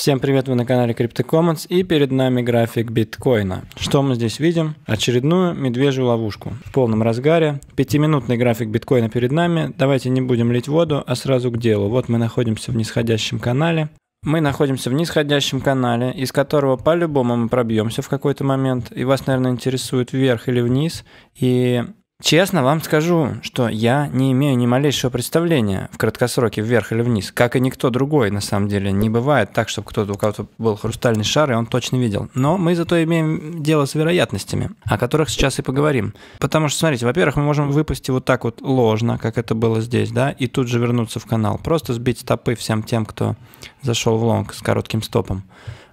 Всем привет, вы на канале CryptoCommons и перед нами график биткоина. Что мы здесь видим? Очередную медвежью ловушку в полном разгаре. Пятиминутный график биткоина перед нами. Давайте не будем лить воду, а сразу к делу. Вот мы находимся в нисходящем канале. Мы находимся в нисходящем канале, из которого по-любому мы пробьемся в какой-то момент. И вас, наверное, интересует вверх или вниз. И Честно вам скажу, что я не имею ни малейшего представления в краткосроке вверх или вниз, как и никто другой на самом деле. Не бывает так, чтобы кто-то у кого-то был хрустальный шар, и он точно видел. Но мы зато имеем дело с вероятностями, о которых сейчас и поговорим. Потому что, смотрите, во-первых, мы можем выпустить вот так вот ложно, как это было здесь, да, и тут же вернуться в канал. Просто сбить стопы всем тем, кто зашел в лонг с коротким стопом.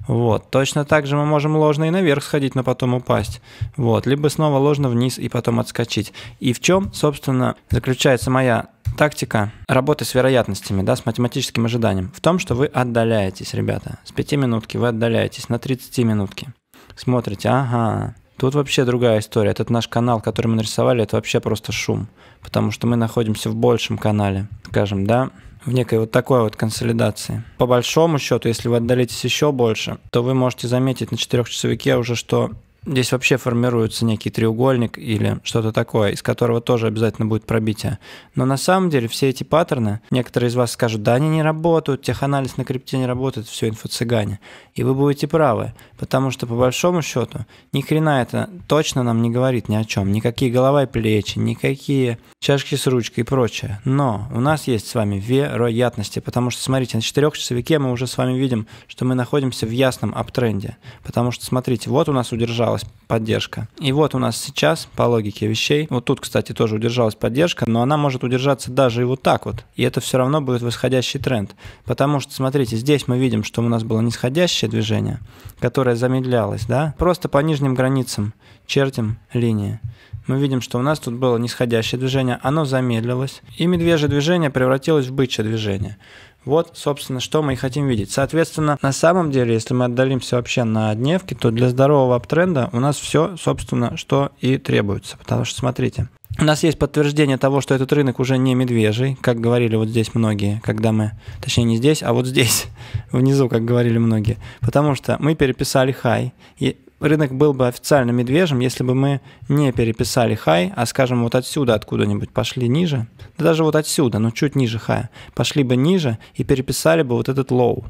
Вот. Точно так же мы можем ложно и наверх сходить, но потом упасть. Вот. Либо снова ложно вниз и потом отскочить. И в чем, собственно, заключается моя тактика работы с вероятностями, да, с математическим ожиданием? В том, что вы отдаляетесь, ребята. С 5 минутки вы отдаляетесь на 30 минутки. Смотрите, ага, Тут вообще другая история. Этот наш канал, который мы нарисовали, это вообще просто шум. Потому что мы находимся в большем канале, скажем, да, в некой вот такой вот консолидации. По большому счету, если вы отдалитесь еще больше, то вы можете заметить на четырехчасовике уже, что Здесь вообще формируется некий треугольник или что-то такое, из которого тоже обязательно будет пробитие. Но на самом деле все эти паттерны, некоторые из вас скажут, да, они не работают, теханализ на крипте не работает, все инфо-цыгане. И вы будете правы, потому что по большому счету ни хрена это точно нам не говорит ни о чем. Никакие голова и плечи, никакие чашки с ручкой и прочее. Но у нас есть с вами вероятности, потому что, смотрите, на четырехчасовике мы уже с вами видим, что мы находимся в ясном аптренде. Потому что, смотрите, вот у нас удержалось удержалась поддержка. И вот у нас сейчас, по логике вещей, вот тут, кстати, тоже удержалась поддержка, но она может удержаться даже и вот так вот. И это все равно будет восходящий тренд. Потому что, смотрите, здесь мы видим, что у нас было нисходящее движение, которое замедлялось, да, просто по нижним границам чертим линии мы видим, что у нас тут было нисходящее движение, оно замедлилось, и медвежье движение превратилось в бычье движение. Вот, собственно, что мы и хотим видеть. Соответственно, на самом деле, если мы отдалимся вообще на дневки, то для здорового аптренда у нас все, собственно, что и требуется. Потому что, смотрите, у нас есть подтверждение того, что этот рынок уже не медвежий, как говорили вот здесь многие, когда мы, точнее не здесь, а вот здесь, внизу, как говорили многие. Потому что мы переписали хай, и рынок был бы официально медвежьим, если бы мы не переписали хай, а, скажем, вот отсюда откуда-нибудь пошли ниже, да даже вот отсюда, но чуть ниже хая, пошли бы ниже и переписали бы вот этот low.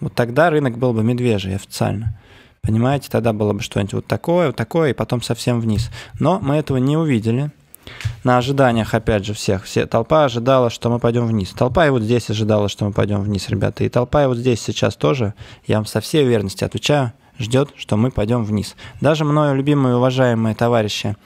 Вот тогда рынок был бы медвежий официально. Понимаете, тогда было бы что-нибудь вот такое, вот такое, и потом совсем вниз. Но мы этого не увидели. На ожиданиях, опять же, всех. Все, толпа ожидала, что мы пойдем вниз. Толпа и вот здесь ожидала, что мы пойдем вниз, ребята. И толпа и вот здесь сейчас тоже, я вам со всей уверенностью отвечаю, ждет, что мы пойдем вниз. Даже мною любимые уважаемые товарищи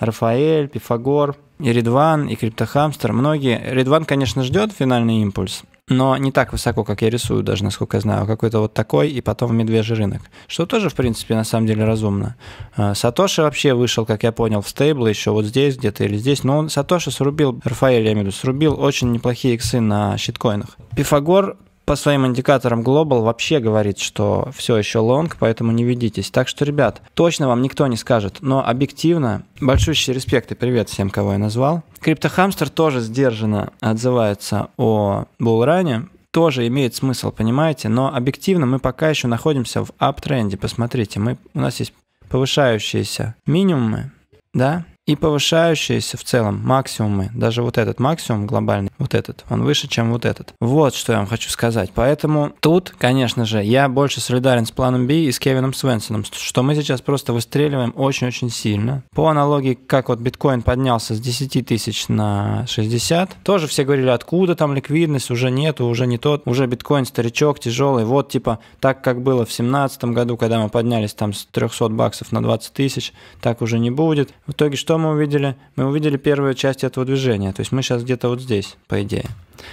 Рафаэль, Пифагор, и и Криптохамстер, многие... Ридван, конечно, ждет финальный импульс, но не так высоко, как я рисую, даже насколько я знаю, а какой-то вот такой, и потом медвежий рынок. Что тоже, в принципе, на самом деле разумно. А, Сатоши вообще вышел, как я понял, в стейбл еще вот здесь где-то или здесь, но он, Сатоши срубил, Рафаэль, я имею в виду, срубил очень неплохие иксы на щиткоинах. Пифагор по своим индикаторам Global вообще говорит, что все еще лонг, поэтому не ведитесь. Так что, ребят, точно вам никто не скажет, но объективно, большущий респект и привет всем, кого я назвал. Криптохамстер тоже сдержанно отзывается о булране, тоже имеет смысл, понимаете? Но объективно мы пока еще находимся в аптренде. Посмотрите, мы, у нас есть повышающиеся минимумы, да, и повышающиеся в целом максимумы, даже вот этот максимум глобальный, вот этот, он выше, чем вот этот. Вот что я вам хочу сказать. Поэтому тут, конечно же, я больше солидарен с планом B и с Кевином Свенсоном, что мы сейчас просто выстреливаем очень-очень сильно. По аналогии, как вот биткоин поднялся с 10 тысяч на 60, тоже все говорили, откуда там ликвидность, уже нету, уже не тот, уже биткоин старичок, тяжелый, вот типа так, как было в 2017 году, когда мы поднялись там с 300 баксов на 20 тысяч, так уже не будет. В итоге что что мы увидели? Мы увидели первую часть этого движения. То есть мы сейчас где-то вот здесь, по идее.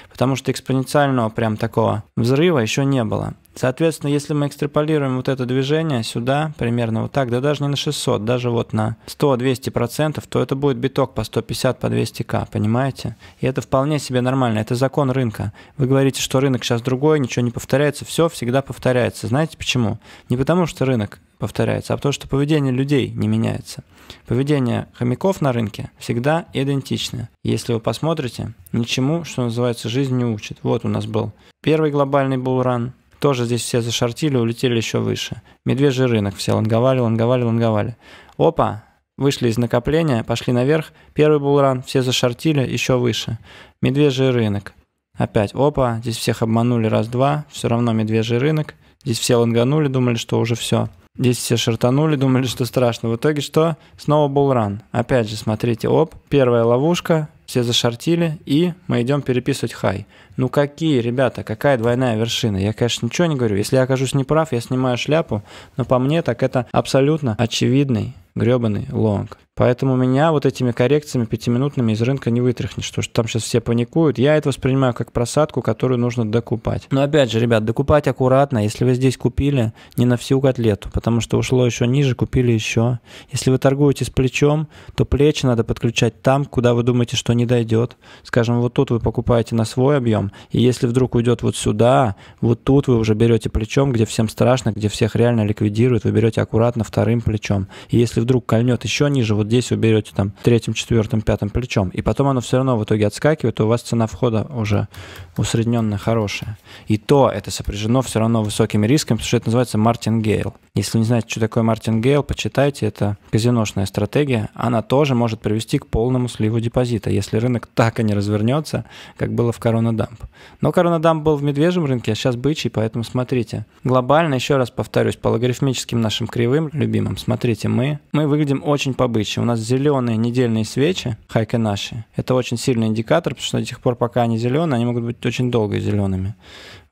Потому что экспоненциального прям такого взрыва еще не было. Соответственно, если мы экстраполируем вот это движение сюда, примерно вот так, да даже не на 600, даже вот на 100-200%, то это будет биток по 150, по 200к, понимаете? И это вполне себе нормально, это закон рынка. Вы говорите, что рынок сейчас другой, ничего не повторяется, все всегда повторяется. Знаете почему? Не потому что рынок повторяется, а потому что поведение людей не меняется. Поведение хомяков на рынке всегда идентично. Если вы посмотрите, ничему, что называется, жизнь не учит. Вот у нас был первый глобальный булран, Тоже здесь все зашортили, улетели еще выше. Медвежий рынок, все лонговали, лонговали, лонговали. Опа, вышли из накопления, пошли наверх. Первый булран, все зашортили, еще выше. Медвежий рынок. Опять, опа, здесь всех обманули раз-два, все равно медвежий рынок. Здесь все лонганули, думали, что уже все. Здесь все шартанули, думали, что страшно. В итоге что? Снова булран. Опять же, смотрите, оп, первая ловушка, все зашортили, и мы идем переписывать хай. Ну какие, ребята, какая двойная вершина? Я, конечно, ничего не говорю. Если я окажусь неправ, я снимаю шляпу, но по мне так это абсолютно очевидный гребаный лонг. Поэтому меня вот этими коррекциями пятиминутными из рынка не вытряхнешь, что там сейчас все паникуют. Я это воспринимаю как просадку, которую нужно докупать. Но опять же, ребят, докупать аккуратно. Если вы здесь купили, не на всю котлету, потому что ушло еще ниже, купили еще. Если вы торгуете с плечом, то плечи надо подключать там, куда вы думаете, что не дойдет. Скажем, вот тут вы покупаете на свой объем, и если вдруг уйдет вот сюда, вот тут вы уже берете плечом, где всем страшно, где всех реально ликвидируют, вы берете аккуратно вторым плечом. И если вдруг кольнет еще ниже, вот здесь вы берете там третьим, четвертым, пятым плечом, и потом оно все равно в итоге отскакивает, то у вас цена входа уже усредненная хорошая. И то это сопряжено все равно высокими рисками, потому что это называется мартингейл. Если не знаете, что такое мартингейл, почитайте, это казиношная стратегия. Она тоже может привести к полному сливу депозита, если рынок так и не развернется, как было в коронадамп. Но коронадамп был в медвежьем рынке, а сейчас бычий, поэтому смотрите. Глобально, еще раз повторюсь, по логарифмическим нашим кривым любимым, смотрите, мы, мы выглядим очень по бычьи. У нас зеленые недельные свечи, хайка наши, это очень сильный индикатор, потому что до тех пор, пока они зеленые, они могут быть очень долго зелеными.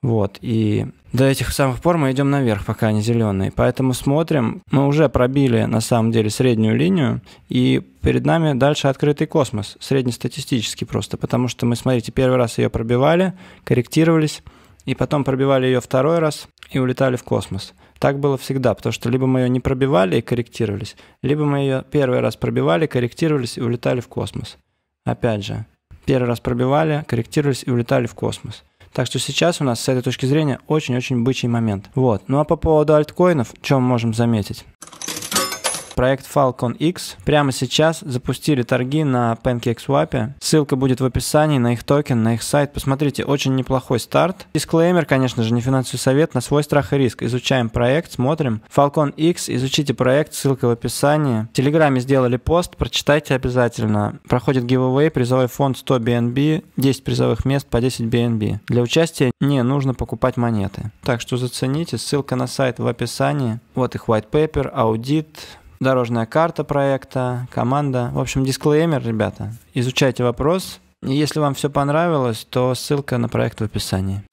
Вот, и до этих самых пор мы идем наверх, пока они зеленые. Поэтому смотрим, мы уже пробили на самом деле среднюю линию, и перед нами дальше открытый космос, среднестатистический просто, потому что мы, смотрите, первый раз ее пробивали, корректировались, и потом пробивали ее второй раз и улетали в космос. Так было всегда, потому что либо мы ее не пробивали и корректировались, либо мы ее первый раз пробивали, корректировались и улетали в космос. Опять же, первый раз пробивали, корректировались и улетали в космос. Так что сейчас у нас с этой точки зрения очень-очень бычий момент. Вот. Ну а по поводу альткоинов, мы можем заметить? Проект Falcon X прямо сейчас запустили торги на PancakeSwap. Ссылка будет в описании на их токен, на их сайт. Посмотрите, очень неплохой старт. Дисклеймер, конечно же, не финансовый совет, на свой страх и риск. Изучаем проект, смотрим. Falcon X, изучите проект, ссылка в описании. В Телеграме сделали пост, прочитайте обязательно. Проходит giveaway, призовой фонд 100 BNB, 10 призовых мест по 10 BNB. Для участия не нужно покупать монеты. Так что зацените, ссылка на сайт в описании. Вот их white paper, аудит, дорожная карта проекта, команда. В общем, дисклеймер, ребята. Изучайте вопрос. И если вам все понравилось, то ссылка на проект в описании.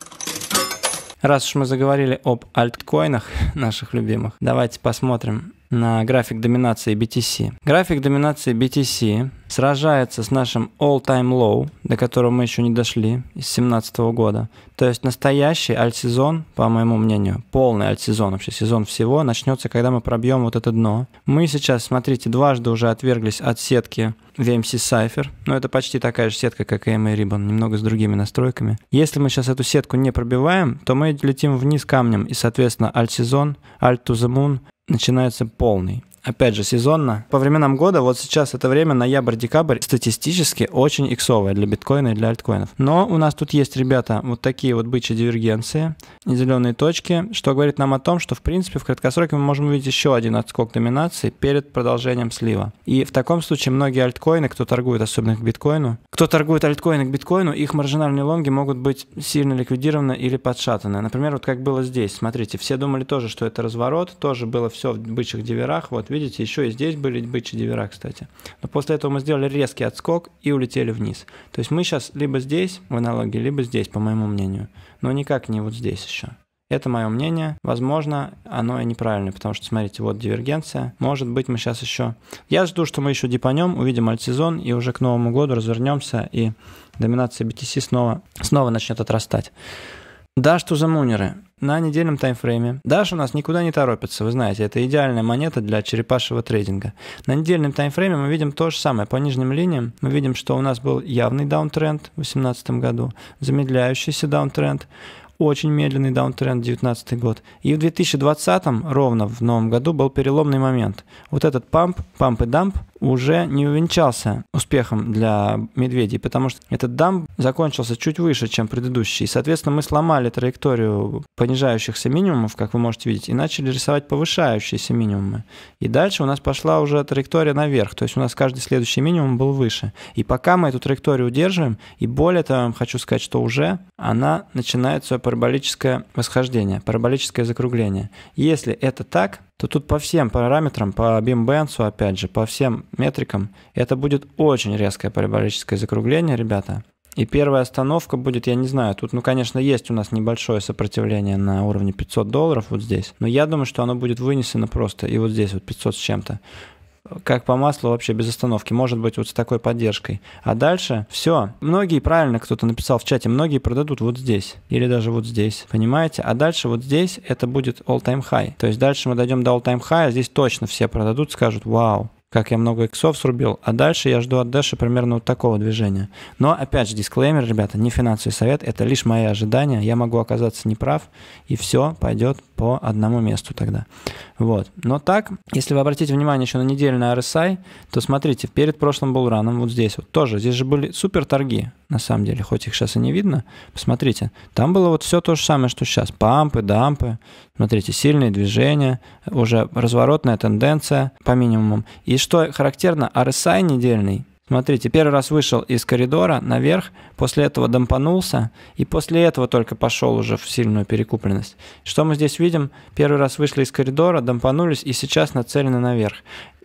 Раз уж мы заговорили об альткоинах наших любимых, давайте посмотрим на график доминации BTC. График доминации BTC сражается с нашим all-time low, до которого мы еще не дошли, из 2017 года. То есть настоящий альт-сезон, по моему мнению, полный альт-сезон, вообще сезон всего, начнется, когда мы пробьем вот это дно. Мы сейчас, смотрите, дважды уже отверглись от сетки VMC Cypher, но это почти такая же сетка, как и EMA Ribbon, немного с другими настройками. Если мы сейчас эту сетку не пробиваем, то мы летим вниз камнем, и, соответственно, альт-сезон, альт to the moon начинается полный опять же, сезонно. По временам года, вот сейчас это время, ноябрь-декабрь, статистически очень иксовое для биткоина и для альткоинов. Но у нас тут есть, ребята, вот такие вот бычьи дивергенции, зеленые точки, что говорит нам о том, что, в принципе, в краткосроке мы можем увидеть еще один отскок доминации перед продолжением слива. И в таком случае многие альткоины, кто торгует, особенно к биткоину, кто торгует альткоины к биткоину, их маржинальные лонги могут быть сильно ликвидированы или подшатаны. Например, вот как было здесь. Смотрите, все думали тоже, что это разворот, тоже было все в бычьих диверах. Вот видите, еще и здесь были бычьи дивера, кстати. Но после этого мы сделали резкий отскок и улетели вниз. То есть мы сейчас либо здесь в аналогии, либо здесь, по моему мнению. Но никак не вот здесь еще. Это мое мнение. Возможно, оно и неправильное, потому что, смотрите, вот дивергенция. Может быть, мы сейчас еще... Я жду, что мы еще дипанем, увидим альтсезон, и уже к Новому году развернемся, и доминация BTC снова, снова начнет отрастать. Да, что за мунеры? На недельном таймфрейме. Dash у нас никуда не торопится, вы знаете, это идеальная монета для черепашего трейдинга. На недельном таймфрейме мы видим то же самое. По нижним линиям мы видим, что у нас был явный даунтренд в 2018 году, замедляющийся даунтренд, очень медленный даунтренд 2019 год. И в 2020 ровно в новом году был переломный момент. Вот этот памп, памп и дамп уже не увенчался успехом для медведей, потому что этот дамп закончился чуть выше, чем предыдущий. Соответственно, мы сломали траекторию понижающихся минимумов, как вы можете видеть, и начали рисовать повышающиеся минимумы. И дальше у нас пошла уже траектория наверх, то есть у нас каждый следующий минимум был выше. И пока мы эту траекторию удерживаем, и более того, я вам хочу сказать, что уже она начинает свое параболическое восхождение, параболическое закругление. Если это так, то тут по всем параметрам, по бимбенсу, опять же, по всем метрикам, это будет очень резкое параболическое закругление, ребята. И первая остановка будет, я не знаю, тут, ну, конечно, есть у нас небольшое сопротивление на уровне 500 долларов вот здесь, но я думаю, что оно будет вынесено просто и вот здесь вот 500 с чем-то как по маслу вообще без остановки, может быть вот с такой поддержкой. А дальше все. Многие, правильно кто-то написал в чате, многие продадут вот здесь или даже вот здесь, понимаете? А дальше вот здесь это будет all-time high. То есть дальше мы дойдем до all-time high, а здесь точно все продадут, скажут, вау, как я много иксов срубил, а дальше я жду от Дэша примерно вот такого движения. Но, опять же, дисклеймер, ребята, не финансовый совет, это лишь мои ожидания, я могу оказаться неправ, и все пойдет по одному месту тогда. Вот. Но так, если вы обратите внимание еще на недельный RSI, то смотрите, перед прошлым булраном, вот здесь вот тоже, здесь же были супер торги, на самом деле, хоть их сейчас и не видно, посмотрите, там было вот все то же самое, что сейчас, пампы, дампы, смотрите, сильные движения, уже разворотная тенденция по минимумам. И что характерно, RSI недельный, Смотрите, первый раз вышел из коридора наверх, после этого дампанулся, и после этого только пошел уже в сильную перекупленность. Что мы здесь видим? Первый раз вышли из коридора, дампанулись, и сейчас нацелены наверх.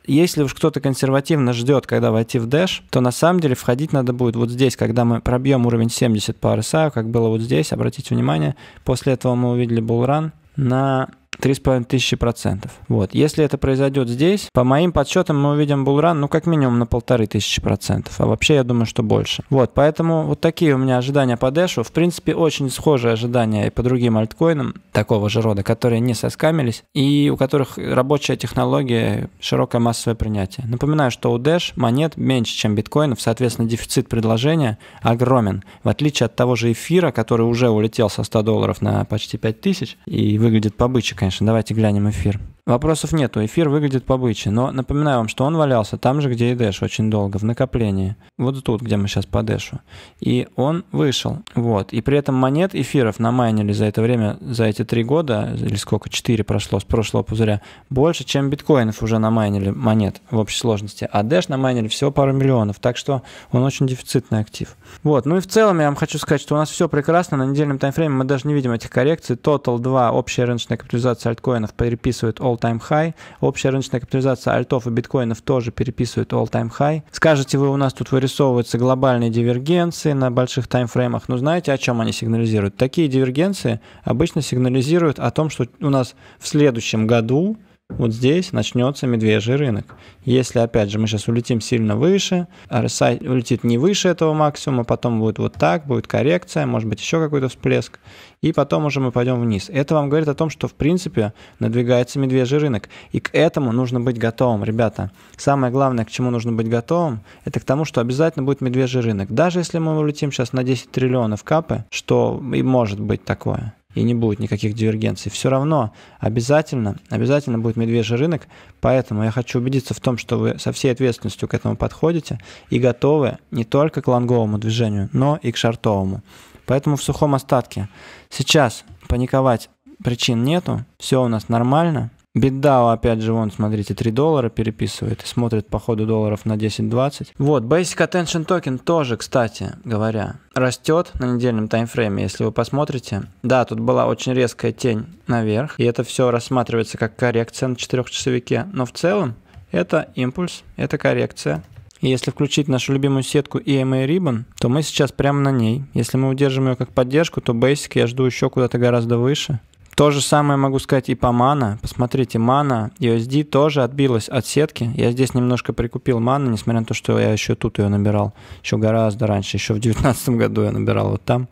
Если уж кто-то консервативно ждет, когда войти в Dash, то на самом деле входить надо будет вот здесь, когда мы пробьем уровень 70 по RSI, как было вот здесь, обратите внимание. После этого мы увидели bullrun на 3,5 тысячи процентов. Вот. Если это произойдет здесь, по моим подсчетам мы увидим булран, ну, как минимум на полторы тысячи процентов. А вообще, я думаю, что больше. Вот, поэтому вот такие у меня ожидания по Дэшу. В принципе, очень схожие ожидания и по другим альткоинам такого же рода, которые не соскамились и у которых рабочая технология, широкое массовое принятие. Напоминаю, что у Dash монет меньше, чем биткоинов, соответственно, дефицит предложения огромен. В отличие от того же эфира, который уже улетел со 100 долларов на почти 5 тысяч и выглядит побыче, конечно. Давайте глянем эфир. Вопросов нету, эфир выглядит побыче, но напоминаю вам, что он валялся там же, где и Дэш, очень долго, в накоплении. Вот тут, где мы сейчас по Дэшу. И он вышел, вот. И при этом монет эфиров намайнили за это время, за эти три года, или сколько, четыре прошло с прошлого пузыря, больше, чем биткоинов уже намайнили монет в общей сложности. А Дэш намайнили всего пару миллионов, так что он очень дефицитный актив. Вот, ну и в целом я вам хочу сказать, что у нас все прекрасно, на недельном таймфрейме мы даже не видим этих коррекций. Total 2, общая рыночная капитализация альткоинов переписывает all all-time high. Общая рыночная капитализация альтов и биткоинов тоже переписывает all-time high. Скажете вы, у нас тут вырисовываются глобальные дивергенции на больших таймфреймах. Но знаете, о чем они сигнализируют? Такие дивергенции обычно сигнализируют о том, что у нас в следующем году вот здесь начнется медвежий рынок. Если, опять же, мы сейчас улетим сильно выше, RSI улетит не выше этого максимума, потом будет вот так, будет коррекция, может быть, еще какой-то всплеск, и потом уже мы пойдем вниз. Это вам говорит о том, что, в принципе, надвигается медвежий рынок. И к этому нужно быть готовым, ребята. Самое главное, к чему нужно быть готовым, это к тому, что обязательно будет медвежий рынок. Даже если мы улетим сейчас на 10 триллионов капы, что и может быть такое, и не будет никаких дивергенций. Все равно обязательно, обязательно будет медвежий рынок, поэтому я хочу убедиться в том, что вы со всей ответственностью к этому подходите и готовы не только к лонговому движению, но и к шартовому. Поэтому в сухом остатке сейчас паниковать причин нету, все у нас нормально, BitDAO, опять же, вон, смотрите, 3 доллара переписывает и смотрит по ходу долларов на 10-20. Вот, Basic Attention Token тоже, кстати говоря, растет на недельном таймфрейме, если вы посмотрите. Да, тут была очень резкая тень наверх, и это все рассматривается как коррекция на 4-часовике, но в целом это импульс, это коррекция. И если включить нашу любимую сетку EMA Ribbon, то мы сейчас прямо на ней. Если мы удержим ее как поддержку, то Basic я жду еще куда-то гораздо выше. То же самое могу сказать и по мана. Посмотрите, мана USD тоже отбилась от сетки. Я здесь немножко прикупил ману, несмотря на то, что я еще тут ее набирал. Еще гораздо раньше, еще в 2019 году я набирал вот там.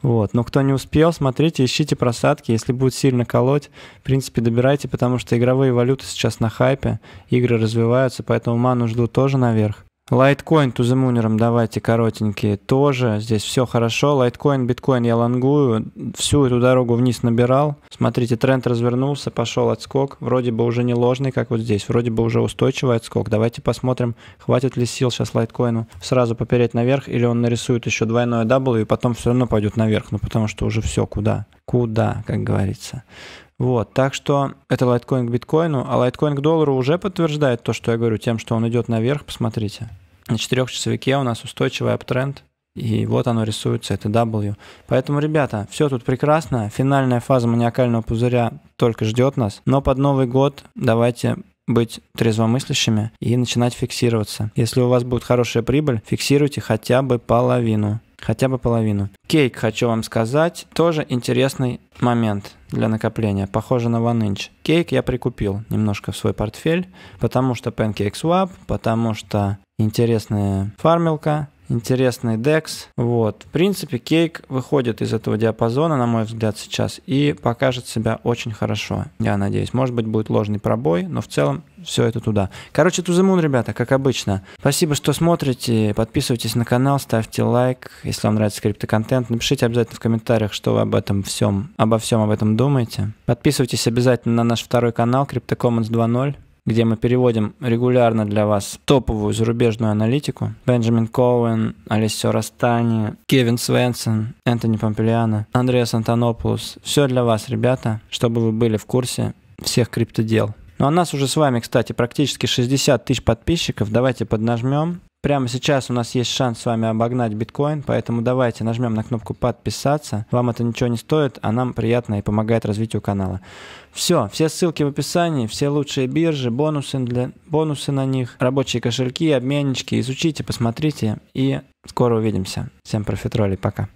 Вот. Но кто не успел, смотрите, ищите просадки. Если будет сильно колоть, в принципе, добирайте, потому что игровые валюты сейчас на хайпе, игры развиваются, поэтому ману жду тоже наверх. Лайткоин туземунером давайте коротенькие тоже. Здесь все хорошо. Лайткоин, биткоин я лонгую. Всю эту дорогу вниз набирал. Смотрите, тренд развернулся, пошел отскок. Вроде бы уже не ложный, как вот здесь. Вроде бы уже устойчивый отскок. Давайте посмотрим, хватит ли сил сейчас лайткоину сразу попереть наверх, или он нарисует еще двойное W и потом все равно пойдет наверх. Ну потому что уже все куда? Куда, как говорится. Вот, так что это лайткоин к биткоину, а лайткоин к доллару уже подтверждает то, что я говорю, тем, что он идет наверх, посмотрите. На четырехчасовике у нас устойчивый аптренд, и вот оно рисуется, это W. Поэтому, ребята, все тут прекрасно. Финальная фаза маниакального пузыря только ждет нас. Но под Новый год давайте быть трезвомыслящими и начинать фиксироваться. Если у вас будет хорошая прибыль, фиксируйте хотя бы половину. Хотя бы половину. Кейк, хочу вам сказать, тоже интересный момент для накопления. Похоже на OneInch. Кейк я прикупил немножко в свой портфель, потому что PancakeSwap, потому что интересная фармилка, интересный DEX. Вот. В принципе, кейк выходит из этого диапазона, на мой взгляд, сейчас и покажет себя очень хорошо. Я надеюсь. Может быть, будет ложный пробой, но в целом все это туда. Короче, Туземун, ребята, как обычно. Спасибо, что смотрите. Подписывайтесь на канал, ставьте лайк, если вам нравится криптоконтент. Напишите обязательно в комментариях, что вы об этом всем, обо всем об этом думаете. Подписывайтесь обязательно на наш второй канал CryptoCommons 2.0 где мы переводим регулярно для вас топовую зарубежную аналитику. Бенджамин Коуэн, Алиссио Растани, Кевин Свенсон, Энтони Помпелиано, Андреас Антонопoulos. Все для вас, ребята, чтобы вы были в курсе всех криптодел. Ну а нас уже с вами, кстати, практически 60 тысяч подписчиков. Давайте поднажмем. Прямо сейчас у нас есть шанс с вами обогнать биткоин, поэтому давайте нажмем на кнопку подписаться. Вам это ничего не стоит, а нам приятно и помогает развитию канала. Все, все ссылки в описании, все лучшие биржи, бонусы, для, бонусы на них, рабочие кошельки, обменнички. Изучите, посмотрите и скоро увидимся. Всем профитролей, пока.